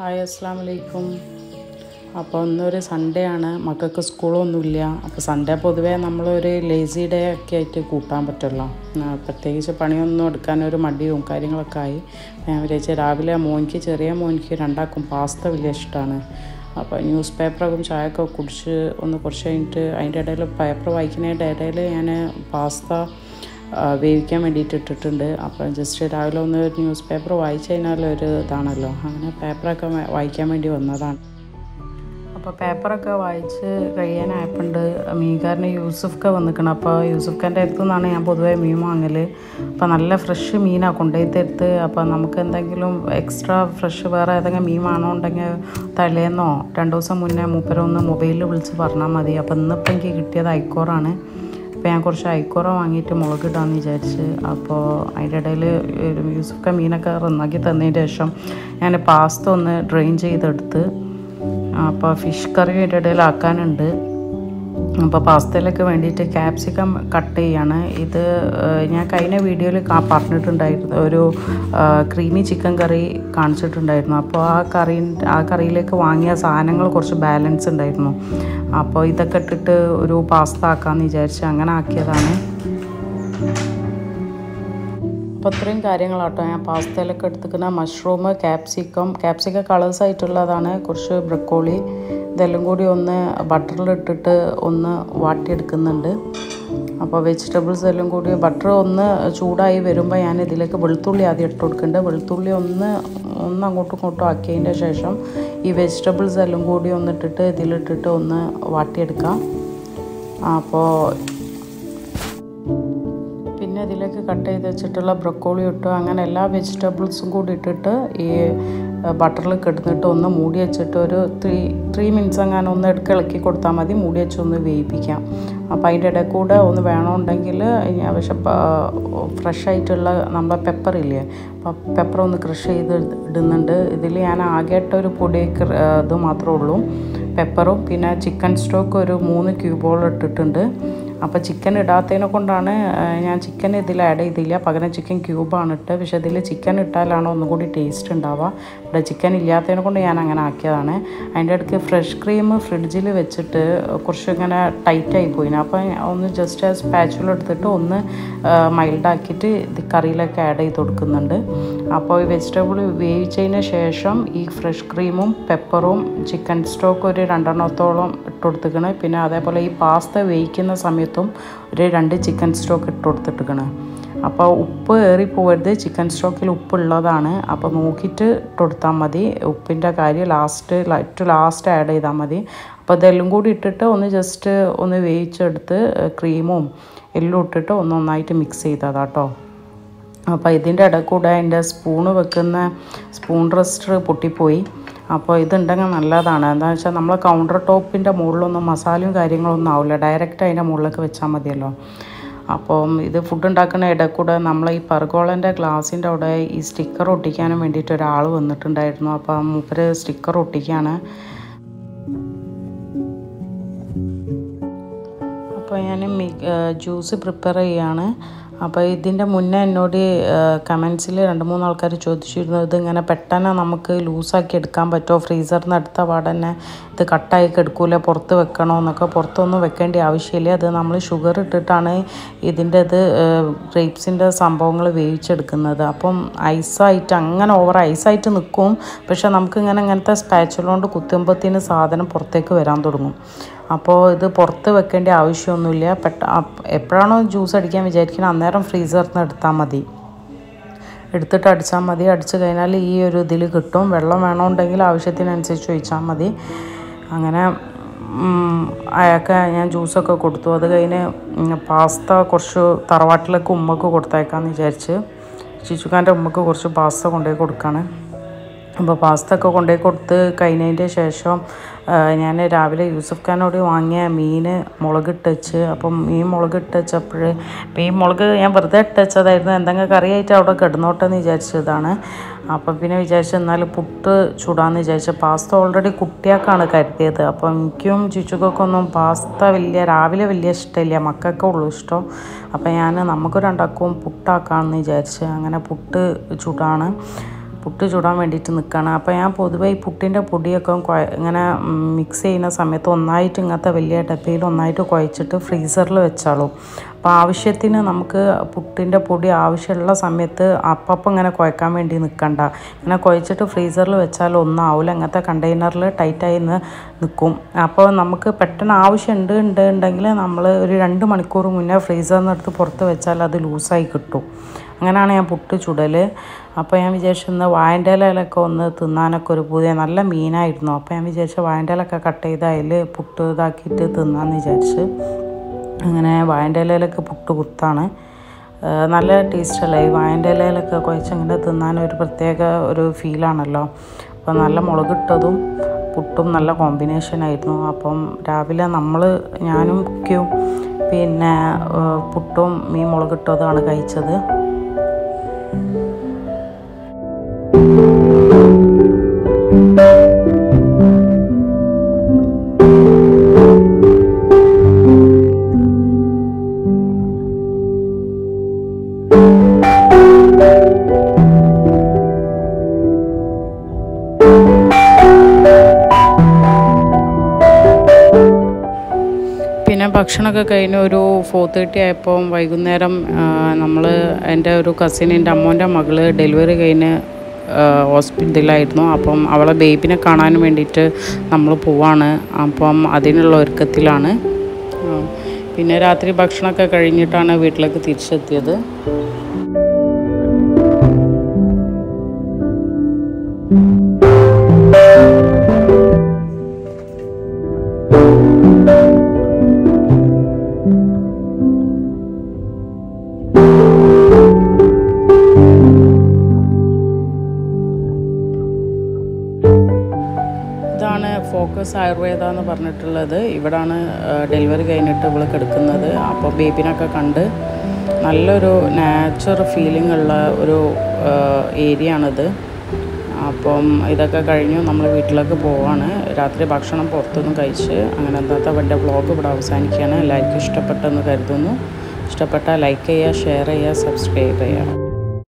Hi അസ്സാം വലൈക്കും അപ്പോൾ ഇന്നൊരു സൺഡേ ആണ്. മക്കൾക്ക് സ്കൂളൊന്നുമില്ല. അപ്പോൾ സൺഡേ പൊതുവേ നമ്മളൊരു ലേസി ഡേ ഒക്കെ ആയിട്ട് കൂട്ടാൻ ആ, പ്രത്യേകിച്ച് പണിയൊന്നും എടുക്കാൻ ഒരു മടിയും കാര്യങ്ങളൊക്കെ ആയി. ഞാൻ വിചാരിച്ചു രാവിലെ മോനിക്ക് ചെറിയ മോനിക്ക് രണ്ടാക്കും പാസ്ത വലിയ ഇഷ്ടമാണ്. അപ്പോൾ ന്യൂസ് പേപ്പറൊക്കെ ചായയൊക്കെ കുടിച്ച് ഒന്ന് കുറച്ച് കഴിഞ്ഞിട്ട് അതിന്റെ ഇടയിൽ പേപ്പർ വായിക്കുന്നതിന്റെ ഇടയിൽ ഞാൻ പാസ്ത വേവിക്കാൻ വേണ്ടിയിട്ട് ഇട്ടിട്ടുണ്ട്. അപ്പം ജസ്റ്റ് രാവിലെ ഒന്ന് ഒരു ന്യൂസ് പേപ്പർ വായിച്ചു കഴിഞ്ഞാൽ ഒരു ഇതാണല്ലോ. അങ്ങനെ പേപ്പറൊക്കെ വായിക്കാൻ വേണ്ടി വന്നതാണ്. അപ്പോൾ പേപ്പറൊക്കെ വായിച്ച് കഴിയാനായപ്പോണ്ട് മീൻകാരന് യൂസുഫ്ക്ക വന്നിക്കണം. അപ്പോൾ യൂസുഫ്ഖാന്റെ അടുത്തു നിന്നാണ് ഞാൻ പൊതുവേ മീൻ വാങ്ങൽ അപ്പോൾ നല്ല ഫ്രഷ് മീനാണ് കൊണ്ടുപോയി തരുത്ത് അപ്പോൾ നമുക്ക് എന്തെങ്കിലും എക്സ്ട്രാ ഫ്രഷ് വേറെ ഏതെങ്കിലും മീൻ വേണോ ഉണ്ടെങ്കിൽ തലേന്നോ രണ്ട് ദിവസം മുന്നേ മൂപ്പരൊന്ന് മൊബൈലിൽ വിളിച്ച് പറഞ്ഞാൽ മതി. അപ്പോൾ ഇന്നിപ്പോൾ എനിക്ക് കിട്ടിയത് ഐക്കോറാണ്. അപ്പോൾ ഞാൻ കുറച്ച് ഐക്കോറ വാങ്ങിയിട്ട് മുളകിടാന്ന് വിചാരിച്ച് അപ്പോൾ അതിന്റെ ഇടയിൽ യൂസുഫ്ക്ക മീനൊക്കെ റന്നാക്കി തന്നതിന് ശേഷം ഞാൻ പാസ്ത ഒന്ന് ഡ്രെയിൻ ചെയ്തെടുത്ത് അപ്പോൾ ഫിഷ് കറി അതിന്റെ ഇടയിൽ ആക്കാനുണ്ട്. അപ്പോൾ പാസ്തയിലൊക്കെ വേണ്ടിയിട്ട് ക്യാപ്സിക്കം കട്ട് ചെയ്യാണ്. ഇത് ഞാൻ കഴിഞ്ഞ വീഡിയോയിൽ പറഞ്ഞിട്ടുണ്ടായിരുന്നു. ഒരു ക്രീമി ചിക്കൻ കറി കാണിച്ചിട്ടുണ്ടായിരുന്നു. അപ്പോൾ ആ കറി ആ കറിയിലേക്ക് വാങ്ങിയ സാധനങ്ങൾ കുറച്ച് ബാലൻസ് ഉണ്ടായിരുന്നു. അപ്പോൾ ഇതൊക്കെ ഇട്ടിട്ട് ഒരു പാസ്ത ആക്കാമെന്ന് വിചാരിച്ച് അങ്ങനെ ആക്കിയതാണ്. അപ്പോൾ ഇത്രയും കാര്യങ്ങളാട്ടോ. ഞാൻ പാസ്തയിലൊക്കെ എടുത്തിരിക്കുന്ന മഷ്റൂം ക്യാപ്സിക്കം ക്യാപ്സിക്കം കളേഴ്സ് ആയിട്ടുള്ളതാണ്. കുറച്ച് ബ്രക്കോളി ഇതെല്ലാം കൂടി ഒന്ന് ബട്ടറിലിട്ടിട്ട് ഒന്ന് വാട്ടിയെടുക്കുന്നുണ്ട്. അപ്പോൾ വെജിറ്റബിൾസ് എല്ലാം കൂടി ബട്ടർ ഒന്ന് ചൂടായി വരുമ്പോൾ ഞാൻ ഇതിലേക്ക് വെളുത്തുള്ളി ആദ്യം ഇട്ട് കൊടുക്കുന്നുണ്ട്. വെളുത്തുള്ളി ഒന്ന് ഒന്ന് അങ്ങോട്ടും ഇങ്ങോട്ടും ആക്കിയതിന്റെ ശേഷം ഈ വെജിറ്റബിൾസ് എല്ലാം കൂടി ഒന്നിട്ടിട്ട് ഇതിലിട്ടിട്ട് ഒന്ന് വാട്ടിയെടുക്കാം. അപ്പോൾ കട്ട് ചെയ്ത് വെച്ചിട്ടുള്ള ബ്രക്കോളി ഇട്ടു. അങ്ങനെ എല്ലാ വെജിറ്റബിൾസും കൂടി ഇട്ടിട്ട് ഈ ബട്ടറിൽ കിടന്നിട്ട് ഒന്ന് മൂടി വെച്ചിട്ട് ഒരു ത്രീ ത്രീ മിനിറ്റ്സ് അങ്ങനെ ഒന്ന് ഇടയ്ക്ക് ഇളക്കി കൊടുത്താൽ മതി. മൂടി വെച്ച് ഒന്ന് വേവിപ്പിക്കാം. അപ്പോൾ അതിന്റെ ഇടയിൽ കൂടെ ഒന്ന് വേണമെന്നുണ്ടെങ്കിൽ പക്ഷെ ഫ്രഷ് ആയിട്ടുള്ള നമ്മുടെ പെപ്പർ ഇല്ലേ? അപ്പോൾ പെപ്പർ ഒന്ന് ക്രഷ് ചെയ്ത് ഇടുന്നുണ്ട്. ഇതിൽ ഞാൻ ആകെയായിട്ട് ഒരു പൊടി ഇത് മാത്രമേ ഉള്ളൂ. പെപ്പറും പിന്നെ ചിക്കൻ സ്റ്റോക്ക് ഒരു മൂന്ന് ക്യൂബോൾ ഇട്ടിട്ടുണ്ട്. അപ്പോൾ ചിക്കൻ ഇടാത്തതിനെ കൊണ്ടാണ് ഞാൻ ചിക്കൻ ഇതിൽ ആഡ് ചെയ്തില്ല. പകരം ചിക്കൻ ക്യൂബാണ് ഇട്ട് പക്ഷേ ഇതിൽ ചിക്കൻ ഇട്ടാലാണ് ഒന്നും കൂടി ടേസ്റ്റ് ഉണ്ടാവുക. ഇവിടെ ചിക്കൻ ഇല്ലാത്തതിനെ കൊണ്ട് ഞാൻ അങ്ങനെ ആക്കിയതാണ്. അതിന്റെ ഇടയ്ക്ക് ഫ്രഷ് ക്രീം ഫ്രിഡ്ജിൽ വെച്ചിട്ട് കുറച്ച് ഇങ്ങനെ ടൈറ്റായി പോയിന്. അപ്പോൾ ഒന്ന് ജസ്റ്റ് സ്പാച്ചുല എടുത്തിട്ട് ഒന്ന് മൈൽഡാക്കിയിട്ട് ഇത് കറിയിലൊക്കെ ആഡ് ചെയ്ത് കൊടുക്കുന്നുണ്ട്. അപ്പോൾ ഈ വെജിറ്റബിൾ വേവിച്ചതിന് ശേഷം ഈ ഫ്രഷ് ക്രീമും പെപ്പറും ചിക്കൻ സ്റ്റോക്ക് ഒരു രണ്ടെണ്ണത്തോളം ഇട്ട് കൊടുത്തിക്കണേ പിന്നെ അതേപോലെ ഈ പാസ്ത വേവിക്കുന്ന സമയത്തും ഒരു രണ്ട് ചിക്കൻ സ്റ്റോക്ക് ഇട്ട് കൊടുത്തിട്ടിക്കണ് അപ്പോൾ ഉപ്പ് ഏറി പോകരുത് ചിക്കൻ സ്റ്റോക്കിൽ ഉപ്പുള്ളതാണ്. അപ്പോൾ നോക്കിയിട്ട് ഇട്ട് കൊടുത്താൽ മതി. ഉപ്പിന്റെ കാര്യം ലാസ്റ്റ് ലൈറ്റ് ലാസ്റ്റ് ആഡ് ചെയ്താൽ മതി. അപ്പോൾ ഇതെല്ലാം കൂടി ഇട്ടിട്ട് ഒന്ന് ജസ്റ്റ് ഒന്ന് വേവിച്ചെടുത്ത് ക്രീമും എല്ലാം ഇട്ടിട്ട് ഒന്ന് നന്നായിട്ട് മിക്സ് ചെയ്തതാട്ടോ അപ്പോൾ ഇതിന്റെ ഇടയിൽ കൂടെ എന്റെ സ്പൂണ് വെക്കുന്ന സ്പൂൺ റെസ്റ്റർ പൊട്ടിപ്പോയി. അപ്പോൾ ഇതുണ്ടെങ്കിൽ നല്ലതാണ്. എന്താണെന്ന് വെച്ചാൽ നമ്മൾ കൗണ്ടർ ടോപ്പിന്റെ മുകളിലൊന്നും മസാലയും കാര്യങ്ങളൊന്നും ആവില്ല ഡയറക്റ്റ് അതിന്റെ മുകളിലേക്ക് വെച്ചാൽ മതിയല്ലോ. അപ്പം ഇത് ഫുഡ് ഉണ്ടാക്കുന്ന ഇടയിൽ കൂടെ നമ്മൾ ഈ പെർഗോളന്റെ ഗ്ലാസിന്റെ അവിടെ ഈ സ്റ്റിക്കർ ഒട്ടിക്കാനും വേണ്ടിയിട്ട് ഒരാൾ വന്നിട്ടുണ്ടായിരുന്നു. അപ്പം മൂപ്പര് സ്റ്റിക്കർ ഒട്ടിക്കുകയാണ് അപ്പോൾ ഞാൻ ജ്യൂസ് പ്രിപ്പയർ ചെയ്യാണ്. അപ്പോൾ ഇതിന്റെ മുന്നേ എന്നോട് കമൻസിൽ രണ്ട് മൂന്ന് ആൾക്കാർ ചോദിച്ചിരുന്നു ഇതിങ്ങനെ പെട്ടെന്ന് നമുക്ക് ലൂസാക്കി എടുക്കാൻ പറ്റുമോ ഫ്രീസറിൽ നിന്ന് എടുത്ത പാടന്നെ ഇത് കട്ടായി എടുക്കൂല പുറത്ത് വെക്കണോ? എന്നൊക്കെ പുറത്തൊന്നും വെക്കേണ്ട ആവശ്യമില്ല. അത് നമ്മൾ ഷുഗർ ഇട്ടിട്ടാണ് ഇതിന്റെ ഇത് ഗ്രേപ്സിന്റെ സംഭവങ്ങൾ വേവിച്ചെടുക്കുന്നത്. അപ്പം ഐസായിട്ട് അങ്ങനെ ഓവർ ഐസായിട്ട് നിൽക്കും പക്ഷേ നമുക്കിങ്ങനെ ഇങ്ങനത്തെ സ്പാച്ചുലോണ്ട് കുത്തുമ്പത്തിന് സാധനം പുറത്തേക്ക് വരാൻ തുടങ്ങും. അപ്പോൾ ഇത് പുറത്ത് വെക്കേണ്ട ആവശ്യമൊന്നുമില്ല. പെട്ട എപ്പോഴാണോ ജ്യൂസ് അടിക്കാൻ വിചാരിക്കുന്നത് അന്നേരം ഫ്രീസറിൽ നിന്ന് എടുത്താൽ മതി. എടുത്തിട്ട് അടിച്ചാൽ മതി. അടിച്ചു കഴിഞ്ഞാൽ ഈ ഒരു ഇതിൽ കിട്ടും. വെള്ളം വേണമെന്നുണ്ടെങ്കിൽ ആവശ്യത്തിനനുസരിച്ച് ഒഴിച്ചാൽ മതി. അങ്ങനെ അയാൾക്ക് ഞാൻ ജ്യൂസൊക്കെ കൊടുത്തു. അത് കഴിഞ്ഞ് പാസ്ത കുറച്ച് തറവാട്ടിലേക്ക് ഉമ്മക്ക് കൊടുത്തേക്കാമെന്ന് വിചാരിച്ച്. ചിച്ചുക്കാന്റെ ഉമ്മക്ക് കുറച്ച് പാസ്ത കൊണ്ടുപോയി കൊടുക്കാണ്. അപ്പോൾ പാസ്ത ഒക്കെ കൊണ്ടുപോയി കൊടുത്ത് കഴിഞ്ഞതിന്റെ ശേഷം ഞാൻ രാവിലെ യൂസഫ് ഖാനോട് വാങ്ങിയ മീൻ മുളക് വെച്ച്. അപ്പം മീൻ മുളക് ഇപ്പം ഈ മുളക് ഞാൻ വെറുതെ ഇട്ട് വെച്ചതായിരുന്നു. എന്തെങ്കിലും കറിയായിട്ട് അവിടെ കിടന്നോട്ടെന്ന് വിചാരിച്ചതാണ്. അപ്പം പിന്നെ വിചാരിച്ചു എന്നാൽ പുട്ട് ചൂടാന്ന് വിചാരിച്ചു. പാസ്ത ഓൾറെഡി കുട്ടിയാക്കാണ് കരുതിയത്. അപ്പം എനിക്കും ചുച്ചുക്കൊക്കെ ഒന്നും പാസ്ത വലിയ രാവിലെ വലിയ ഇഷ്ടമില്ല. മക്കൾക്കേ ഉള്ളൂ ഇഷ്ടം. അപ്പം ഞാൻ നമുക്ക് രണ്ടാക്കും പുട്ടാക്കാമെന്ന് വിചാരിച്ച് അങ്ങനെ പുട്ട് ചൂടാണ്. പുട്ട് ചുടാൻ വേണ്ടിയിട്ട് നിൽക്കുകയാണ് അപ്പോൾ ഞാൻ പൊതുവേ ഈ പുട്ടിന്റെ പൊടിയൊക്കെ ഇങ്ങനെ മിക്സ് ചെയ്യുന്ന സമയത്ത് ഒന്നായിട്ട് ഇങ്ങനത്തെ വലിയ ഡപ്പയിൽ ഒന്നായിട്ട് കുഴച്ചിട്ട് ഫ്രീസറിൽ വെച്ചാളൂ. അപ്പോൾ ആവശ്യത്തിന് നമുക്ക് പുട്ടിന്റെ പൊടി ആവശ്യമുള്ള സമയത്ത് അപ്പം ഇങ്ങനെ കുഴക്കാൻ വേണ്ടി നിൽക്കണ്ട ഇങ്ങനെ കുഴച്ചിട്ട് ഫ്രീസറിൽ വെച്ചാൽ ഒന്നും ആവില്ല ഇങ്ങനത്തെ കണ്ടെയ്നറിൽ ടൈറ്റായി നിൽക്കും അപ്പോൾ നമുക്ക് പെട്ടെന്ന് ആവശ്യമുണ്ട് ഉണ്ട് ഉണ്ടെങ്കിൽ നമ്മൾ ഒരു രണ്ട് മണിക്കൂർ മുന്നേ ഫ്രീസറിൽ നിന്ന് എടുത്ത് പുറത്ത് വെച്ചാൽ അത് ലൂസായി കിട്ടും. അങ്ങനെയാണ് ഞാൻ പുട്ട് ചുടൽ അപ്പോൾ ഞാൻ വിചാരിച്ചിരുന്ന വായന്റെ ഇലയിലൊക്കെ ഒന്ന് തിന്നാനൊക്കെ ഒരു പുതിയ. നല്ല മീനായിരുന്നു. അപ്പോൾ ഞാൻ വിചാരിച്ചു വായന്റെ കട്ട് ചെയ്ത് അതിൽ പുട്ട് ഇതാക്കിയിട്ട് തിന്നാന്ന് വിചാരിച്ച് അങ്ങനെ വായന്റെ ഇലയിലൊക്കെ പുട്ട് കുത്താണ്. നല്ല ടേസ്റ്റല്ലേ? ഈ വായന്റെ ഇലയിലൊക്കെ കുഴച്ചങ്ങനെ തിന്നാൻ ഒരു പ്രത്യേക ഒരു ഫീലാണല്ലോ. അപ്പോൾ നല്ല മുളകിട്ടതും പുട്ടും നല്ല കോമ്പിനേഷൻ ആയിരുന്നു. അപ്പം രാവിലെ നമ്മൾ ഞാനും ക്യൂ പിന്നെ പുട്ടും മീൻ മുളകിട്ടതുമാണ് കഴിച്ചത്. ഭക്ഷണമൊക്കെ കഴിഞ്ഞ് ഒരു ഫോർ തേർട്ടി ആയപ്പോൾ വൈകുന്നേരം നമ്മൾ എന്റെ ഒരു കസിൻ എന്റെ അമ്മോന്റെ മകൾ ഡെലിവറി കഴിഞ്ഞ് ഹോസ്പിറ്റലിലായിരുന്നു അപ്പം അവളെ ബേബിനെ കാണാൻ വേണ്ടിയിട്ട് നമ്മൾ പോവാണ്. അപ്പം അതിനുള്ള ഒരുക്കത്തിലാണ്. പിന്നെ രാത്രി ഭക്ഷണമൊക്കെ കഴിഞ്ഞിട്ടാണ് വീട്ടിലേക്ക് തിരിച്ചെത്തിയത്. ഫോക്കസ് ആയുർവേദ എന്ന് പറഞ്ഞിട്ടുള്ളത് ഇവിടാണ് ഡെലിവറി കഴിഞ്ഞിട്ട് ഇവൾ കിടക്കുന്നത്. അപ്പോൾ ബേബിനൊക്കെ കണ്ട് നല്ലൊരു നാച്ചുറൽ ഫീലിംഗ് ഉള്ള ഒരു ഏരിയ ആണിത്. അപ്പം ഇതൊക്കെ കഴിഞ്ഞു നമ്മൾ വീട്ടിലേക്ക് പോവാണ്. രാത്രി ഭക്ഷണം പുറത്തുനിന്ന് കഴിച്ച് അങ്ങനെ എന്താ അവന്റെ വ്ളോഗ് ഇവിടെ അവസാനിക്കുകയാണ്. എല്ലാവർക്കും ഇഷ്ടപ്പെട്ടെന്ന് കരുതുന്നു. ഇഷ്ടപ്പെട്ടാൽ ലൈക്ക് ചെയ്യുക ഷെയർ ചെയ്യുക സബ്സ്ക്രൈബ് ചെയ്യുക.